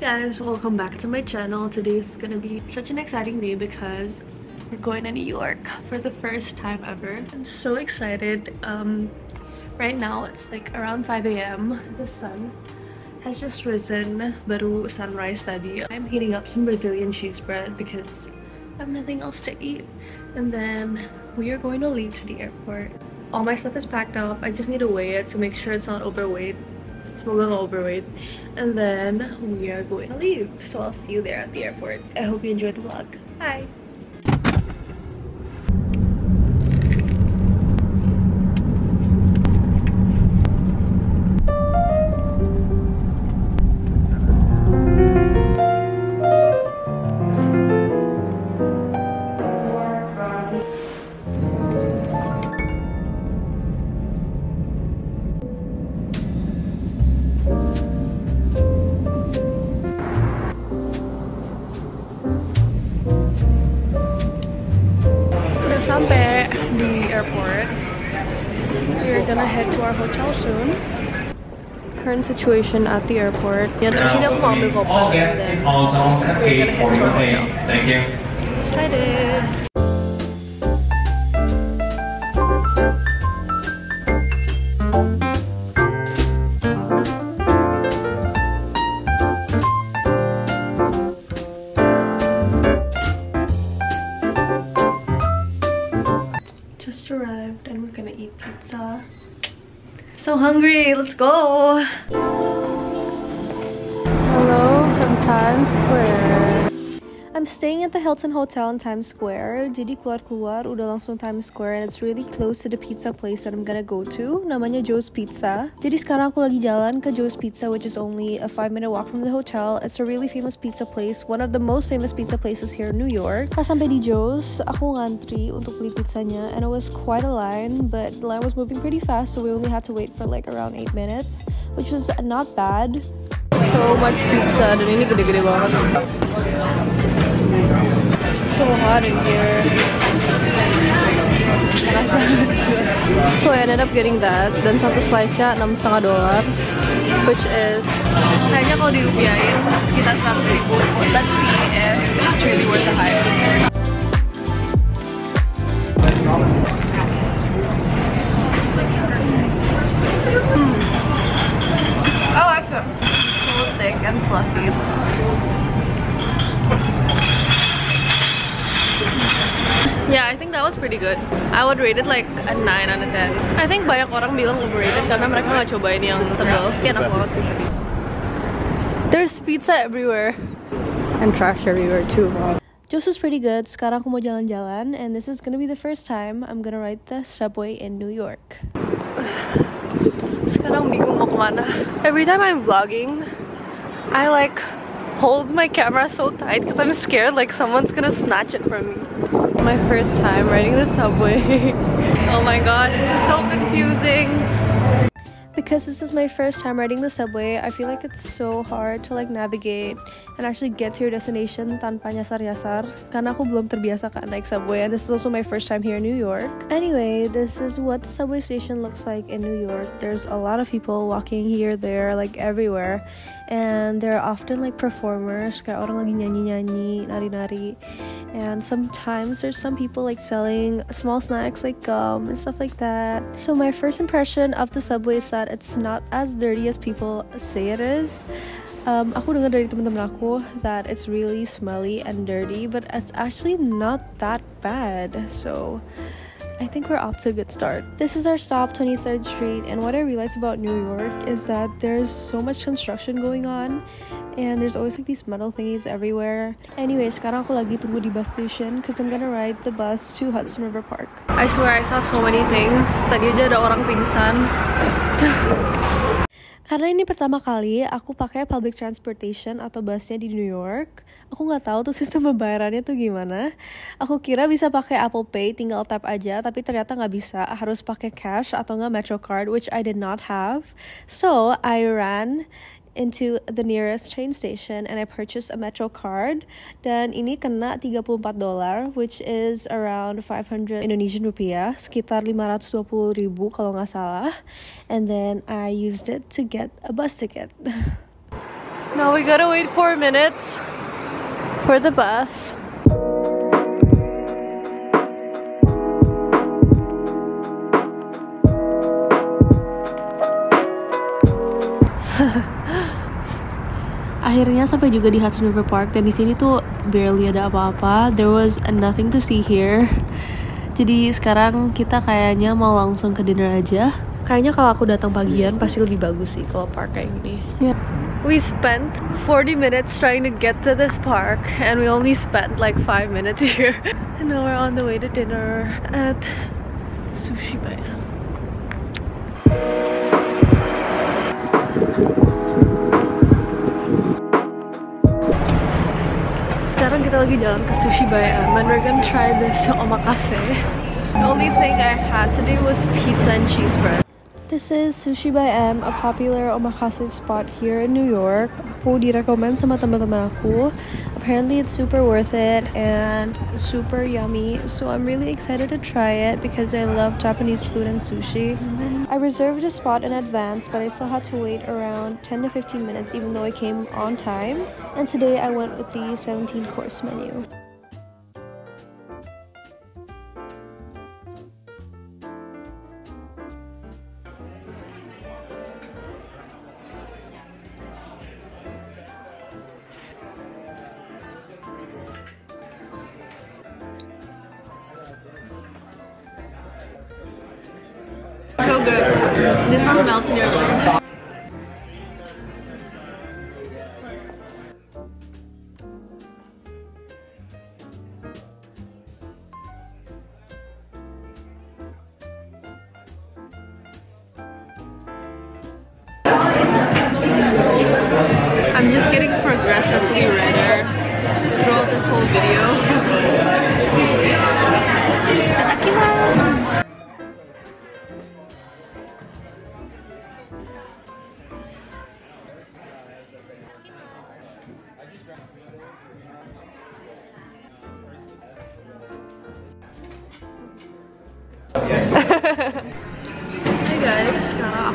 guys welcome back to my channel. Today is gonna be such an exciting day because we're going to new york for the first time ever. I'm so excited. Um right now it's like around 5 a.m the sun has just risen baru sunrise tadi i'm heating up some brazilian cheese bread because i have nothing else to eat. And then we are going to leave to the airport. All my stuff is packed up. I just need to weigh it to make sure it's not overweight. It's a little overweight. And then we are going to leave. So i'll see you there at the airport. I hope you enjoyed the vlog. Bye airport. We're gonna head to our hotel soon. Current situation at the airport. Ya terus ini aku mau ambil koper All guests in all zones have paid for your hotel. Thank you. excited hungry let's go. Hello from times square I'm staying at the Hilton Hotel in Times Square. Jadi keluar-keluar udah langsung Times Square and it's really close to the pizza place that I'm gonna go to. Namanya Joe's Pizza. Jadi sekarang aku lagi jalan ke Joe's Pizza which is only a 5 minute walk from the hotel. It's a really famous pizza place, one of the most famous pizza places here in New York. Pas sampai di Joe's, aku ngantri untuk beli pizzanya and it was quite a line, but the line was moving pretty fast so we only had to wait for like around 8 minutes, which was not bad. So much pizza dan ini gede-gede banget. So hot in here. so I ended up getting that dan satu slice-nya enam setengah dolar, which is kayaknya kalau dirupiahin sekitar 100 ribu. Let's see if it's really worth the hype. I like it. So thick and fluffy. Yeah, I think that was pretty good. I would rate it like a 9 out of 10. I think banyak orang bilang overrated karena mereka nggak cobain yang tebal. Enak banget sih. There's pizza everywhere. And trash everywhere too. Joe's is pretty good. Sekarang aku mau jalan-jalan and this is gonna be the first time I'm gonna ride the subway in New York. Sekarang bingung mau kemana. Every time I'm vlogging, I like hold my camera so tight because I'm scared like someone's gonna snatch it from me. My first time riding the subway. oh my gosh, this is so confusing. Because this is my first time riding the subway, I feel like it's so hard to like navigate and actually get to your destination tanpa nyasar-nyasar. Karena aku belum terbiasa kan naik subway and this is also my first time here in New York. Anyway, this is what the subway station looks like in New York. There's a lot of people walking here, there, like everywhere. And there are often like performers, kayak orang lagi nyanyi-nyanyi, nari-nari. And sometimes there's some people like selling small snacks like gum and stuff like that. So my first impression of the subway is that it's not as dirty as people say it is. Um, aku dengar dari teman-teman aku that it's really smelly and dirty, but it's actually not that bad. So I think we're off to a good start. This is our stop, 23rd Street, and what I realized about New York is that there's so much construction going on, and there's always like these metal thingies everywhere. Anyway, sekarang aku lagi tunggu di bus station because I'm gonna ride the bus to Hudson River Park. I swear I saw so many things. Tadi aja ada orang pingsan. Karena ini pertama kali aku pakai public transportation atau busnya di New York, aku nggak tahu tuh sistem pembayarannya tuh gimana. Aku kira bisa pakai Apple Pay, tinggal tap aja, tapi ternyata nggak bisa. Harus pakai cash atau nggak Metro Card, which I did not have. So I ran into the nearest train station and I purchased a Metro card. Dan ini kena 34 dolar which is around 500 Indonesian rupiah sekitar 520 ribu kalau nggak salah. And then I used it to get a bus ticket. Now we gotta wait four minutes for the bus akhirnya sampai juga di Hudson River Park dan di sini tuh barely ada apa-apa there was nothing to see here jadi sekarang kita kayaknya mau langsung ke dinner aja kayaknya kalau aku datang pagian pasti lebih bagus sih kalau park kayak gini yeah. We spent 40 minutes trying to get to this park and we only spent like 5 minutes here. And now we're on the way to dinner at Sushi Bay. Sekarang kita lagi jalan ke Sushi by M and we're gonna try this omakase. The only thing I had today was pizza and cheese bread. This is Sushi by M, a popular omakase spot here in New York. Aku direkomend sama teman-teman aku. Apparently it's super worth it and super yummy. So I'm really excited to try it because I love Japanese food and sushi. Mm-hmm. I reserved a spot in advance, but I still had to wait around 10 to 15 minutes even though I came on time. And today I went with the 17 course menu. This one melts in your mouth.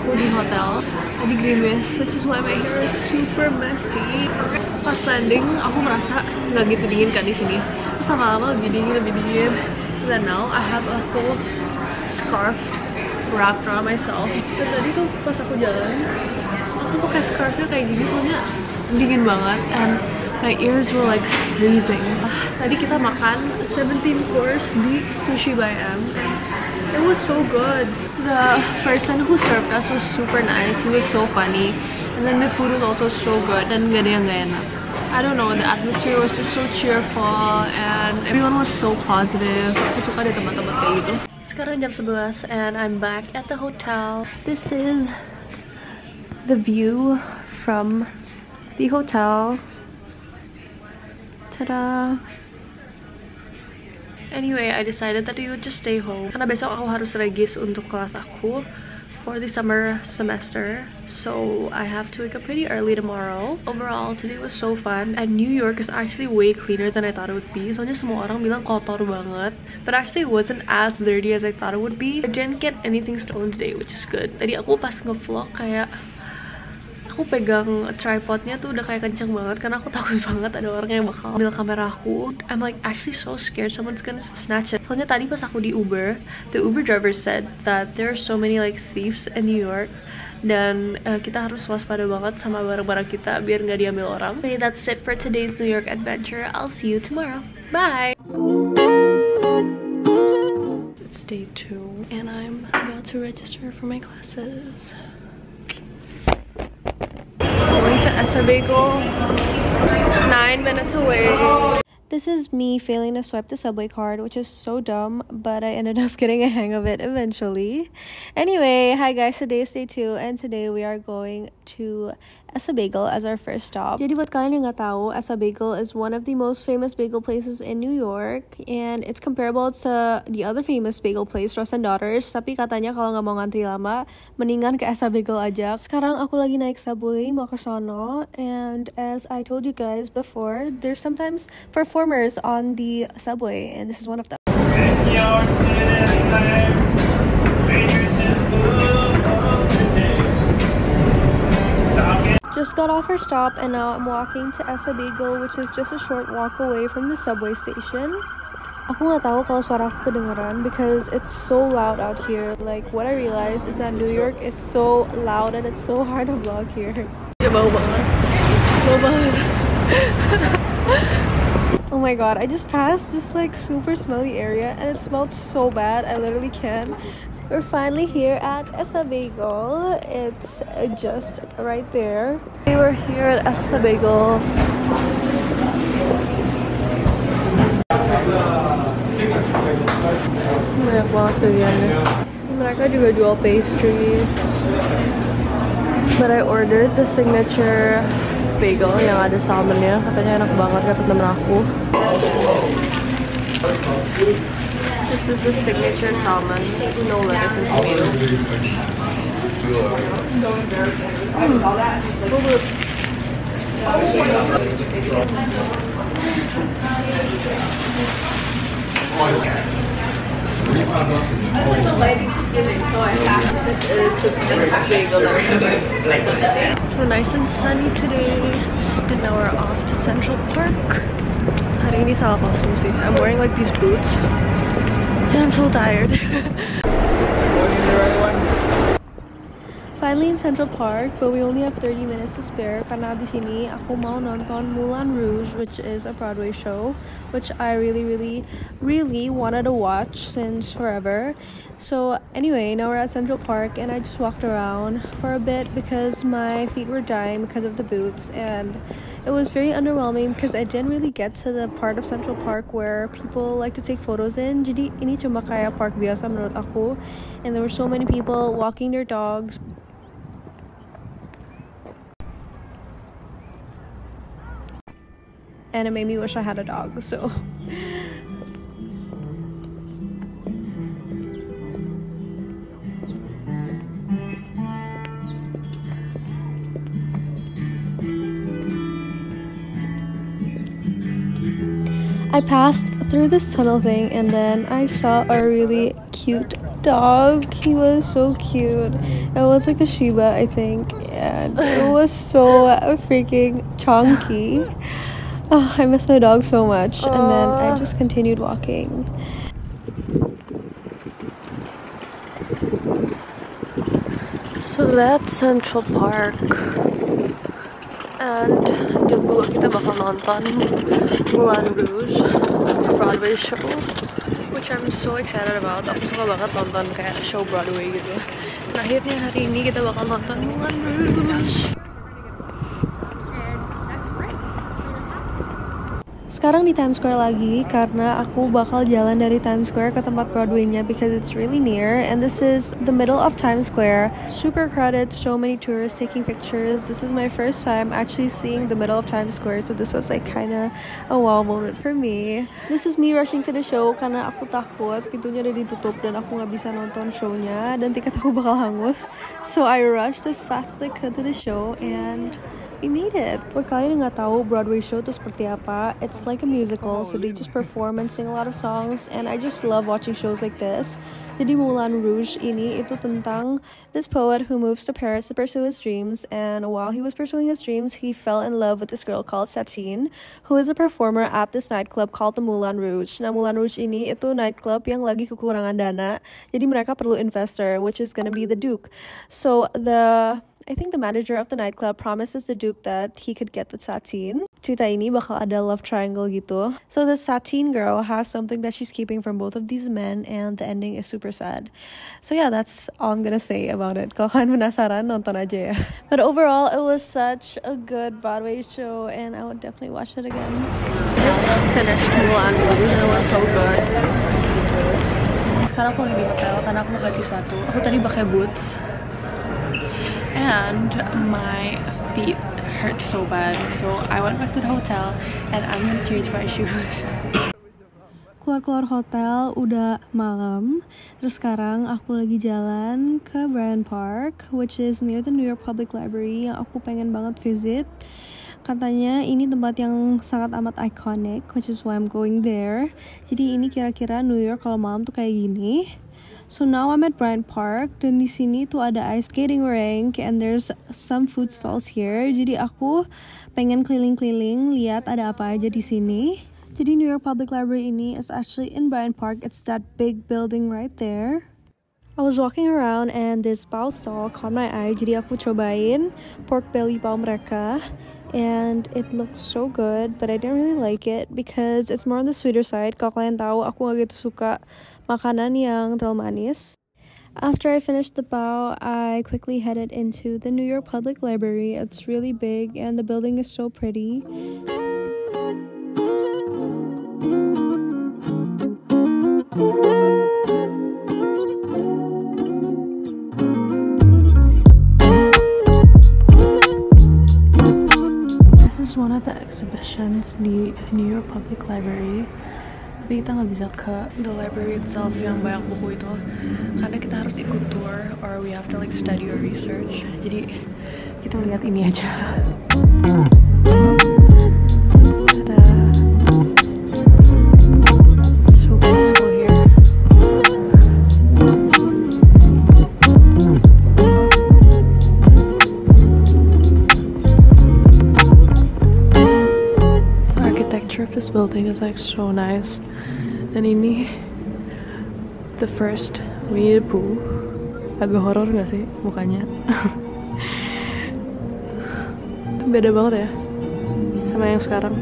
Aku di hotel di Grimace, which is why my hair is super messy. Pas landing, aku merasa nggak gitu dingin kan di sini. Terus lama-lama lebih dingin, lebih dingin. Dan now I have a full scarf wrapped around myself. Dan tadi tuh pas aku jalan, aku pakai scarfnya kayak gini soalnya dingin banget and my ears were like freezing. Tadi kita makan 17 course di Sushi by M. It was so good. The person who served us was super nice. He was so funny. And then the food was also so good. Dan gak ada yang gak enak. I don't know, the atmosphere was just so cheerful and everyone was so positive. Aku suka deh tempat-tempat kayak gitu. Sekarang jam 11 and I'm back at the hotel. This is the view from the hotel. Ta-da! Anyway, I decided that we would just stay home. Karena besok aku harus regis untuk kelas aku for the summer semester. So I have to wake up pretty early tomorrow. Overall, today was so fun. And New York is actually way cleaner than I thought it would be. Soalnya semua orang bilang kotor banget. But actually it wasn't as dirty as I thought it would be. I didn't get anything stolen today, which is good. Tadi aku pas ngevlog kayak aku pegang tripodnya tuh udah kayak kenceng banget karena aku takut banget ada orang yang bakal ambil kamera aku. I'm like actually so scared someone's gonna snatch it. Soalnya tadi pas aku di Uber the Uber driver said that there are so many like thieves in New York dan uh, kita harus waspada banget sama barang-barang kita biar nggak diambil orang. Okay that's it for today's New York adventure. I'll see you tomorrow. Bye! It's day two and I'm about to register for my classes to Essa Bagel, nine minutes away. This is me failing to swipe the subway card, which is so dumb, but I ended up getting a hang of it eventually. Anyway, hi guys, today is day two, and today we are going to Essa bagel as our first stop. Jadi buat kalian yang nggak tahu, Essa Bagel is one of the most famous bagel places in New York, and it's comparable to the other famous bagel place, Russ and Daughters. Tapi katanya kalau nggak mau ngantri lama, mendingan ke Essa Bagel aja. Sekarang aku lagi naik subway mau ke sono, and as I told you guys before, there's sometimes performers on the subway, and this is one of them. Just got off our stop and now I'm walking to Essa Bagel which is just a short walk away from the subway station. Aku nggak tahu kalau suara aku kedengeran because it's so loud out here. Like what I realized is that New York is so loud and it's so hard to vlog here. Ya bau banget. Bau banget. oh my god, I just passed this like super smelly area and it smelled so bad. I literally can't. We're finally here at Essa Bagel. It's just right there. We were here at Essa Bagel. Banyak banget pilihannya. Mereka juga jual pastries. But I ordered the signature bagel yang ada salmonnya. Katanya enak banget kata temen aku. This is the signature salmon, no lettuce and tomato. So nice and sunny today, and now we're off to Central Park. I'm wearing like these boots. And I'm so tired. Finally in Central Park, but we only have 30 minutes to spare karena abis ini aku mau nonton Moulin Rouge, which is a Broadway show, which I really, really, really wanted to watch since forever. So anyway, now we're at Central Park and I just walked around for a bit because my feet were dying because of the boots and it was very underwhelming because I didn't really get to the part of Central Park where people like to take photos in. Jadi ini cuma kayak park biasa menurut aku. And there were so many people walking their dogs. And it made me wish I had a dog, so I passed through this tunnel thing and then I saw a really cute dog. He was so cute. It was like a Shiba, I think, and it was so freaking chunky. Oh, I miss my dog so much. Aww. And then I ah. just continued walking. So that's Central Park. And 2 kita bakal nonton Moulin Rouge Broadway show which I'm so excited about. Aku suka banget nonton kayak show Broadway gitu. Nah akhirnya hari ini kita bakal nonton Moulin Rouge Sekarang di Times Square lagi karena aku bakal jalan dari Times Square ke tempat Broadway-nya because it's really near and this is the middle of Times Square. Super crowded, so many tourists taking pictures. This is my first time actually seeing the middle of Times Square so this was like kinda a wow moment for me. This is me rushing to the show karena aku takut pintunya udah ditutup dan aku nggak bisa nonton shownya dan tiket aku bakal hangus. So I rushed as fast as I could to the show and we made it. Buat kalian yang nggak tahu Broadway show itu seperti apa, it's like a musical, so they just perform and sing a lot of songs, and I just love watching shows like this. Jadi Moulin Rouge ini itu tentang this poet who moves to Paris to pursue his dreams, and while he was pursuing his dreams, he fell in love with this girl called Satine, who is a performer at this nightclub called the Moulin Rouge. Nah, Moulin Rouge ini itu nightclub yang lagi kekurangan dana, jadi mereka perlu investor, which is gonna be the Duke. So the I think the manager of the nightclub promises the Duke that he could get with Satine. Cerita ini bakal ada love triangle gitu. So the Satine girl has something that she's keeping from both of these men and the ending is super sad. So yeah, that's all I'm gonna say about it. Kalau kalian penasaran, nonton aja ya. But overall, it was such a good Broadway show and I would definitely watch it again. just finished Moulin Rouge and it was so good. Sekarang aku lagi di hotel karena aku mau ganti sepatu. Aku tadi pakai boots. And my feet hurt so bad. So I went back to the hotel and I'm gonna change my shoes. keluar-keluar hotel udah malam terus sekarang aku lagi jalan ke Bryant Park which is near the New York Public Library yang aku pengen banget visit katanya ini tempat yang sangat amat iconic which is why I'm going there jadi ini kira-kira New York kalau malam tuh kayak gini So now I'm at Bryant Park dan di sini tuh ada ice skating rink and there's some food stalls here. Jadi aku pengen keliling-keliling lihat ada apa aja di sini. Jadi New York Public Library ini is actually in Bryant Park. It's that big building right there. I was walking around and this pao stall caught my eye. Jadi aku cobain pork belly pao mereka and it looked so good but I didn't really like it because it's more on the sweeter side. Kalau kalian tahu aku gak gitu suka makanan yang terlalu manis. After I finished the bow, I quickly headed into the New York Public Library. It's really big and the building is so pretty. Di New York Public Library. tapi kita nggak bisa ke the library itself yang banyak buku itu. Karena kita harus ikut tour or we have to like study or research. Jadi kita lihat ini aja building is like so nice. Dan ini the first. Winnie the Pooh agak horor gak sih mukanya? Beda banget ya sama yang sekarang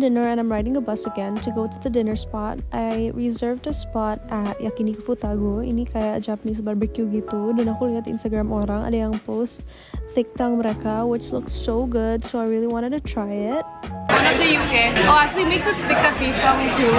dinner and I'm riding a bus again to go to the dinner spot. I reserved a spot at Yakiniku Futago. Ini kayak Japanese barbecue gitu. Dan aku lihat Instagram orang ada yang post thick tongue mereka, which looks so good. So I really wanted to try it. One of the UK. Oh, actually make the thick beef tongue too.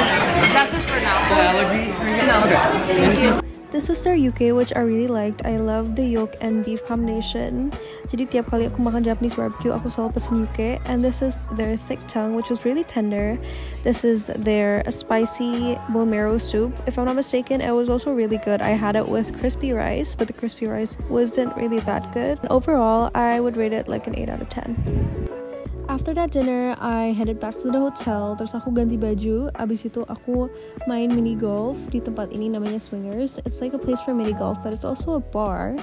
That's it for now. Allergy? No. Okay. Thank you. This was their yukke which I really liked. I love the yolk and beef combination. Jadi tiap kali aku makan Japanese barbecue, aku selalu pesen yukke. And this is their thick tongue, which was really tender. This is their spicy bone marrow soup. If I'm not mistaken, it was also really good. I had it with crispy rice, but the crispy rice wasn't really that good. Overall, I would rate it like an 8 out of 10. After that dinner, I headed back to the hotel. Terus aku ganti baju. Abis itu aku main mini golf di tempat ini namanya Swingers. It's like a place for mini golf, but it's also a bar.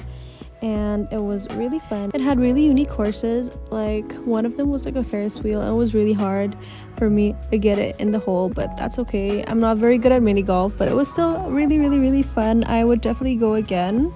And it was really fun. It had really unique courses. Like one of them was like a Ferris wheel, and it was really hard for me to get it in the hole, but that's okay. I'm not very good at mini golf, but it was still really, really, really fun. I would definitely go again.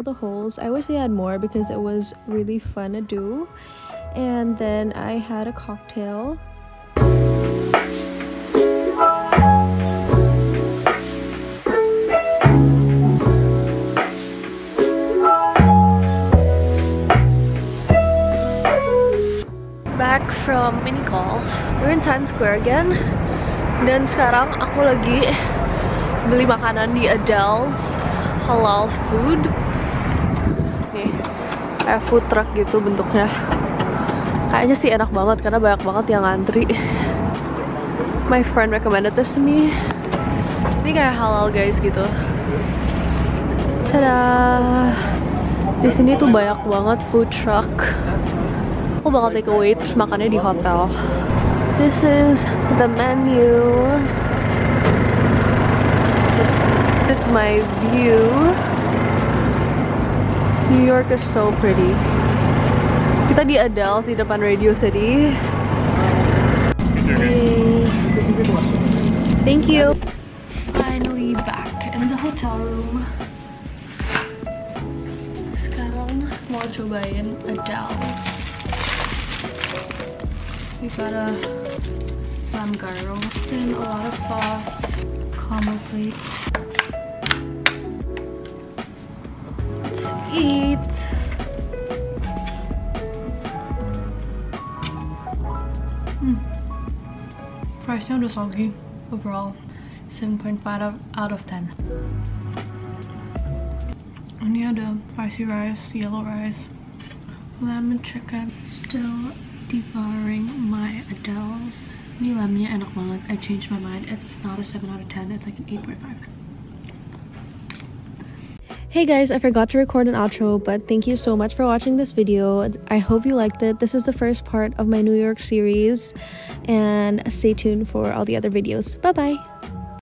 All the holes. I wish they had more because it was really fun to do. And then I had a cocktail. Back from mini call. We're in Times Square again. Dan sekarang aku lagi beli makanan di Adel's halal food. Kayak food truck gitu bentuknya. Kayaknya sih enak banget karena banyak banget yang ngantri. My friend recommended this to me. Ini kayak halal guys gitu. Tada! Di sini tuh banyak banget food truck. Aku bakal take away terus makannya di hotel. This is the menu. This is my view. New York is so pretty. Kita di Adel's di depan Radio City. Hey. Thank you. Finally back in the hotel room. Sekarang mau cobain Adel's. We got a lamb gyro and a lot of sauce, combo plate. Price udah soggy overall. 7.5 out, out of 10. Ini the spicy rice, yellow rice, lemon chicken. Still devouring my Adel's. Ini lemnya enak banget. I changed my mind. It's not a 7 out of 10. It's like an 8.5. Hey guys, I forgot to record an outro, but thank you so much for watching this video. I hope you liked it. This is the first part of my New York series, and stay tuned for all the other videos. Bye bye!